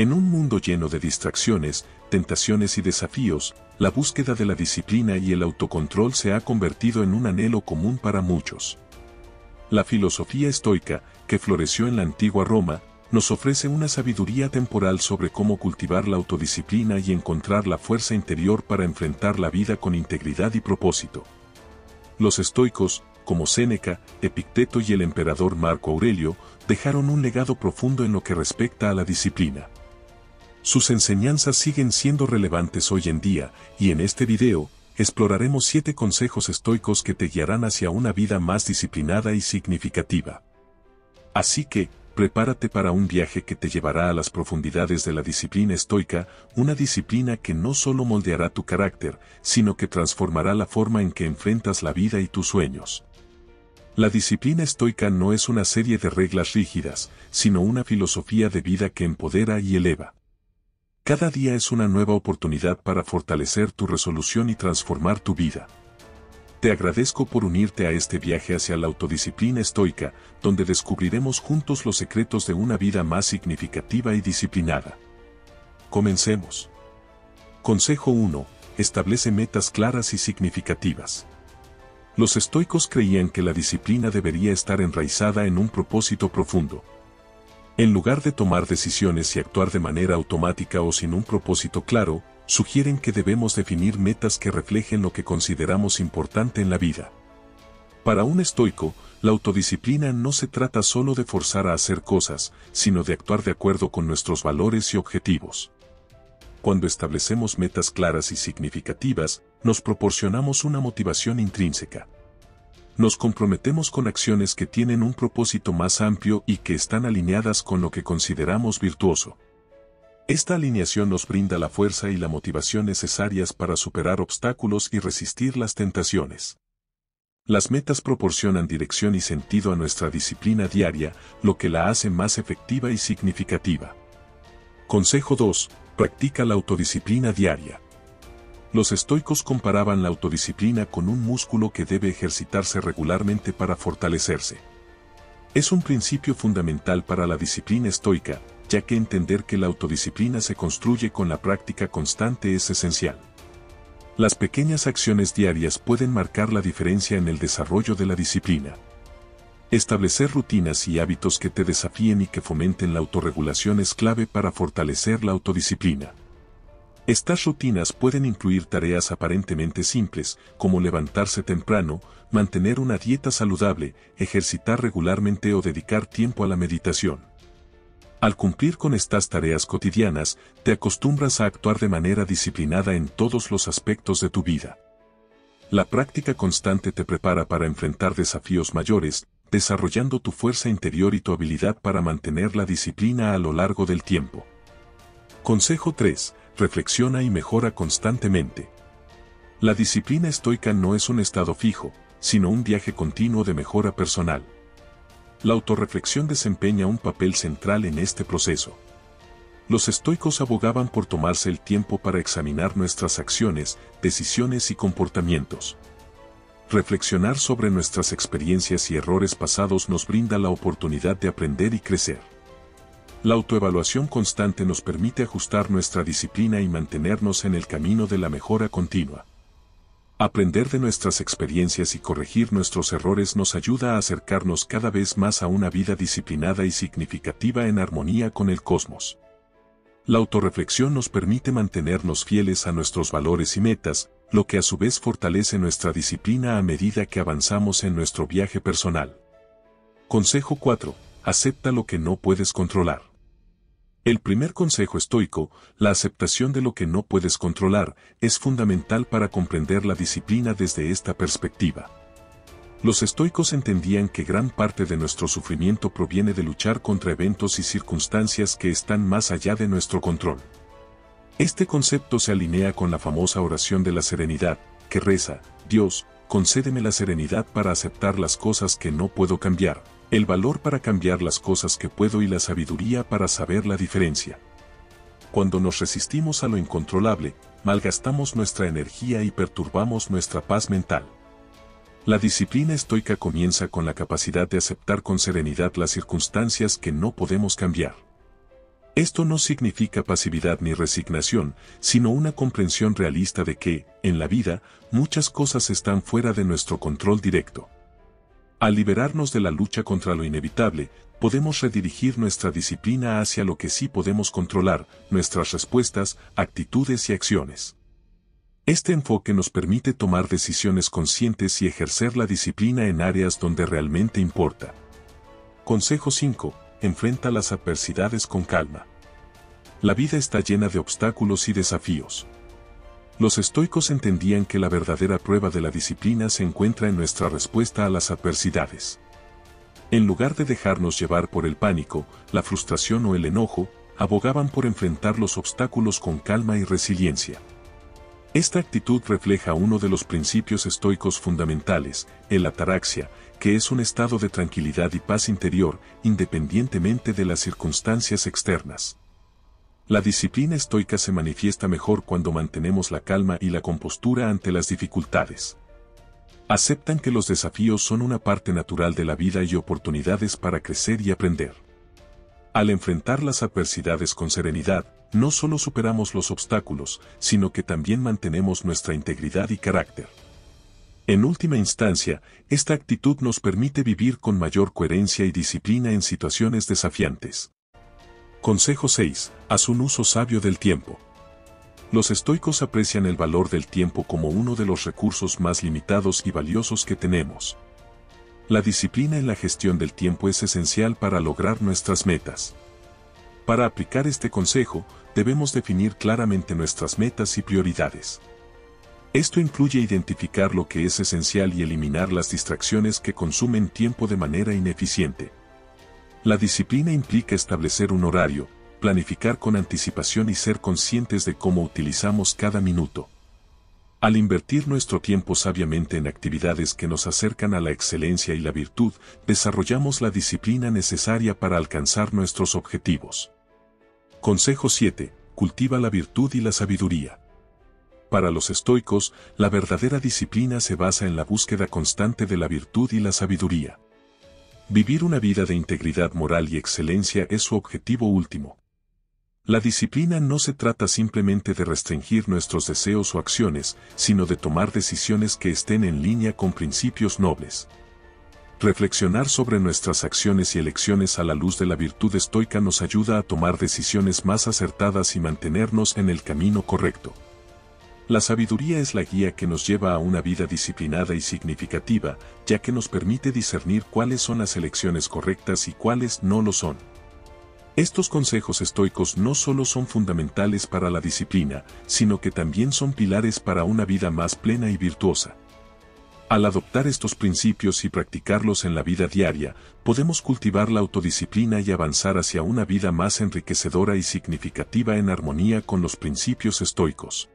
En un mundo lleno de distracciones, tentaciones y desafíos, la búsqueda de la disciplina y el autocontrol se ha convertido en un anhelo común para muchos. La filosofía estoica, que floreció en la antigua Roma, nos ofrece una sabiduría temporal sobre cómo cultivar la autodisciplina y encontrar la fuerza interior para enfrentar la vida con integridad y propósito. Los estoicos, como Séneca, Epicteto y el emperador Marco Aurelio, dejaron un legado profundo en lo que respecta a la disciplina. Sus enseñanzas siguen siendo relevantes hoy en día, y en este video, exploraremos siete consejos estoicos que te guiarán hacia una vida más disciplinada y significativa. Así que, prepárate para un viaje que te llevará a las profundidades de la disciplina estoica, una disciplina que no solo moldeará tu carácter, sino que transformará la forma en que enfrentas la vida y tus sueños. La disciplina estoica no es una serie de reglas rígidas, sino una filosofía de vida que empodera y eleva. Cada día es una nueva oportunidad para fortalecer tu resolución y transformar tu vida. Te agradezco por unirte a este viaje hacia la autodisciplina estoica, donde descubriremos juntos los secretos de una vida más significativa y disciplinada. Comencemos. Consejo 1. Establece metas claras y significativas. Los estoicos creían que la disciplina debería estar enraizada en un propósito profundo. En lugar de tomar decisiones y actuar de manera automática o sin un propósito claro, sugieren que debemos definir metas que reflejen lo que consideramos importante en la vida. Para un estoico, la autodisciplina no se trata solo de forzar a hacer cosas, sino de actuar de acuerdo con nuestros valores y objetivos. Cuando establecemos metas claras y significativas, nos proporcionamos una motivación intrínseca. Nos comprometemos con acciones que tienen un propósito más amplio y que están alineadas con lo que consideramos virtuoso. Esta alineación nos brinda la fuerza y la motivación necesarias para superar obstáculos y resistir las tentaciones. Las metas proporcionan dirección y sentido a nuestra disciplina diaria, lo que la hace más efectiva y significativa. Consejo 2. Practica la autodisciplina diaria. Los estoicos comparaban la autodisciplina con un músculo que debe ejercitarse regularmente para fortalecerse. Es un principio fundamental para la disciplina estoica, ya que entender que la autodisciplina se construye con la práctica constante es esencial. Las pequeñas acciones diarias pueden marcar la diferencia en el desarrollo de la disciplina. Establecer rutinas y hábitos que te desafíen y que fomenten la autorregulación es clave para fortalecer la autodisciplina. Estas rutinas pueden incluir tareas aparentemente simples, como levantarse temprano, mantener una dieta saludable, ejercitar regularmente o dedicar tiempo a la meditación. Al cumplir con estas tareas cotidianas, te acostumbras a actuar de manera disciplinada en todos los aspectos de tu vida. La práctica constante te prepara para enfrentar desafíos mayores, desarrollando tu fuerza interior y tu habilidad para mantener la disciplina a lo largo del tiempo. Consejo 3. Reflexiona y mejora constantemente. La disciplina estoica no es un estado fijo, sino un viaje continuo de mejora personal. La autorreflexión desempeña un papel central en este proceso. Los estoicos abogaban por tomarse el tiempo para examinar nuestras acciones, decisiones y comportamientos. Reflexionar sobre nuestras experiencias y errores pasados nos brinda la oportunidad de aprender y crecer. La autoevaluación constante nos permite ajustar nuestra disciplina y mantenernos en el camino de la mejora continua. Aprender de nuestras experiencias y corregir nuestros errores nos ayuda a acercarnos cada vez más a una vida disciplinada y significativa en armonía con el cosmos. La autorreflexión nos permite mantenernos fieles a nuestros valores y metas, lo que a su vez fortalece nuestra disciplina a medida que avanzamos en nuestro viaje personal. Consejo 4. Acepta lo que no puedes controlar. El primer consejo estoico, la aceptación de lo que no puedes controlar, es fundamental para comprender la disciplina desde esta perspectiva. Los estoicos entendían que gran parte de nuestro sufrimiento proviene de luchar contra eventos y circunstancias que están más allá de nuestro control. Este concepto se alinea con la famosa oración de la serenidad, que reza, Dios, concédeme la serenidad para aceptar las cosas que no puedo cambiar, el valor para cambiar las cosas que puedo y la sabiduría para saber la diferencia. Cuando nos resistimos a lo incontrolable, malgastamos nuestra energía y perturbamos nuestra paz mental. La disciplina estoica comienza con la capacidad de aceptar con serenidad las circunstancias que no podemos cambiar. Esto no significa pasividad ni resignación, sino una comprensión realista de que, en la vida, muchas cosas están fuera de nuestro control directo. Al liberarnos de la lucha contra lo inevitable, podemos redirigir nuestra disciplina hacia lo que sí podemos controlar, nuestras respuestas, actitudes y acciones. Este enfoque nos permite tomar decisiones conscientes y ejercer la disciplina en áreas donde realmente importa. Consejo 5. Enfrenta las adversidades con calma. La vida está llena de obstáculos y desafíos. Los estoicos entendían que la verdadera prueba de la disciplina se encuentra en nuestra respuesta a las adversidades. En lugar de dejarnos llevar por el pánico, la frustración o el enojo, abogaban por enfrentar los obstáculos con calma y resiliencia. Esta actitud refleja uno de los principios estoicos fundamentales, el ataraxia, que es un estado de tranquilidad y paz interior, independientemente de las circunstancias externas. La disciplina estoica se manifiesta mejor cuando mantenemos la calma y la compostura ante las dificultades. Aceptan que los desafíos son una parte natural de la vida y oportunidades para crecer y aprender. Al enfrentar las adversidades con serenidad, no solo superamos los obstáculos, sino que también mantenemos nuestra integridad y carácter. En última instancia, esta actitud nos permite vivir con mayor coherencia y disciplina en situaciones desafiantes. Consejo 6. Haz un uso sabio del tiempo. Los estoicos aprecian el valor del tiempo como uno de los recursos más limitados y valiosos que tenemos. La disciplina en la gestión del tiempo es esencial para lograr nuestras metas. Para aplicar este consejo, debemos definir claramente nuestras metas y prioridades. Esto incluye identificar lo que es esencial y eliminar las distracciones que consumen tiempo de manera ineficiente. La disciplina implica establecer un horario, planificar con anticipación y ser conscientes de cómo utilizamos cada minuto. Al invertir nuestro tiempo sabiamente en actividades que nos acercan a la excelencia y la virtud, desarrollamos la disciplina necesaria para alcanzar nuestros objetivos. Consejo 7. Cultiva la virtud y la sabiduría. Para los estoicos, la verdadera disciplina se basa en la búsqueda constante de la virtud y la sabiduría. Vivir una vida de integridad moral y excelencia es su objetivo último. La disciplina no se trata simplemente de restringir nuestros deseos o acciones, sino de tomar decisiones que estén en línea con principios nobles. Reflexionar sobre nuestras acciones y elecciones a la luz de la virtud estoica nos ayuda a tomar decisiones más acertadas y mantenernos en el camino correcto. La sabiduría es la guía que nos lleva a una vida disciplinada y significativa, ya que nos permite discernir cuáles son las elecciones correctas y cuáles no lo son. Estos consejos estoicos no solo son fundamentales para la disciplina, sino que también son pilares para una vida más plena y virtuosa. Al adoptar estos principios y practicarlos en la vida diaria, podemos cultivar la autodisciplina y avanzar hacia una vida más enriquecedora y significativa en armonía con los principios estoicos.